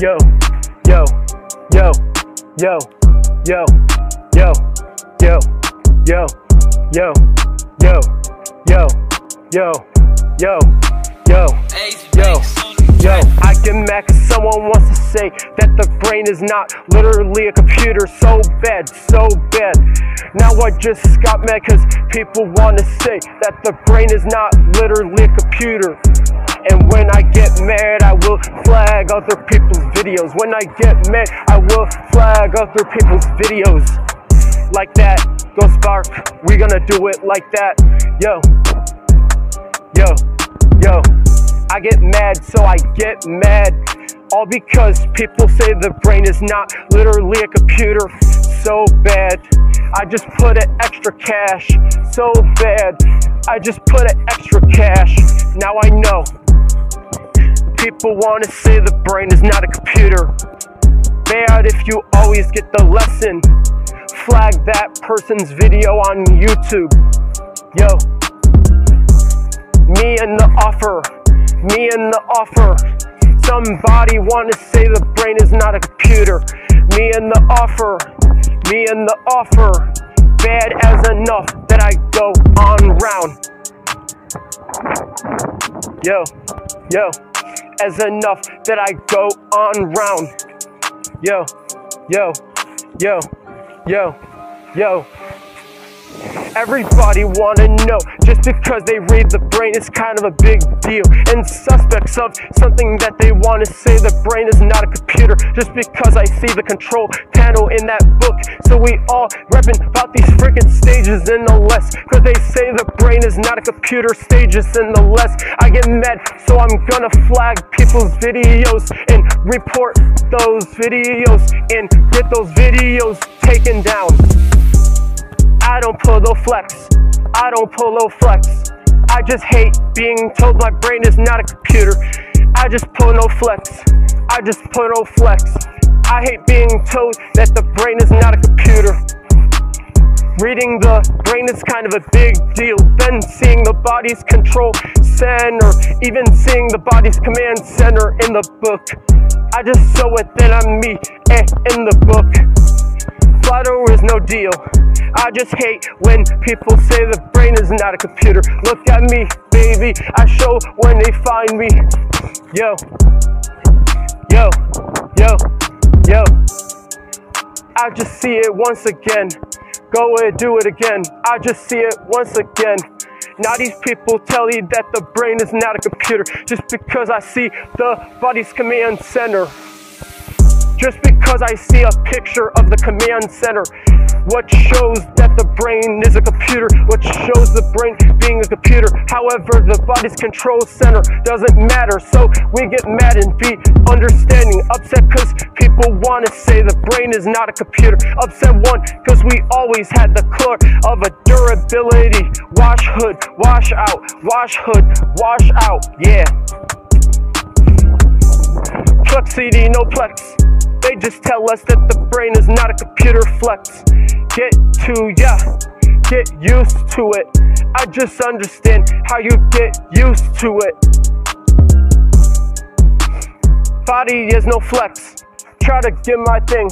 Yo, yo, yo, yo, yo, yo, yo, yo, yo, yo, yo, yo, yo, yo, yo, yo. I get mad cause someone wants to say that the brain is not literally a computer. So bad, so bad. Now I just got mad cause people want to say that the brain is not literally a computer. And when I get mad, I will other people's videos. When I get mad, I will flag other people's videos. Like that, go Spark, we gonna do it like that. Yo, yo, yo. I get mad, so I get mad. All because people say the brain is not literally a computer. So bad. I just put an extra cash. So bad. I just put an extra cash. Now I know People wanna say the brain is not a computer. Bad if you always get the lesson. Flag that person's video on YouTube. Yo. Me and the offer. Me and the offer. Somebody wanna say the brain is not a computer. Me and the offer. Me and the offer. Bad as enough that I go on round. Yo, yo as enough that I go on round. Yo, yo, yo, yo, yo. Everybody wanna know just because they read the brain is kind of a big deal. And suspects of something that they wanna say the brain is not a computer just because I see the control panel in that book. So we all repping about these freaking stages in the less. Cause they say the brain is not a computer stages in the less. I get mad, so I'm gonna flag people's videos and report those videos and get those videos taken down. I don't pull no flex. I don't pull no flex. I just hate being told my brain is not a computer. I just pull no flex. I just pull no flex. I hate being told that the brain is not a computer. Reading the brain is kind of a big deal. Then seeing the body's control center, even seeing the body's command center in the book. I just show it that I'm me eh, in the book. Flato is no deal. I just hate when people say the brain is not a computer. Look at me, baby. I show when they find me. Yo, yo, yo, yo. I just see it once again. Go and do it again. I just see it once again. Now these people tell you that the brain is not a computer just because I see the body's command center. Just because I see a picture of the command center what shows that the brain is a computer, what shows the brain being a computer. However, the body's control center doesn't matter. So we get mad and be understanding. Upset because people want to say the brain is not a computer. Upset one because we always had the core of a durability. Wash hood, wash out, wash hood, wash out. Yeah. Plex CD, no plex. Just tell us that the brain is not a computer flex get to ya, get used to it. I just understand how you get used to it. Body is no flex. Try to get my thing.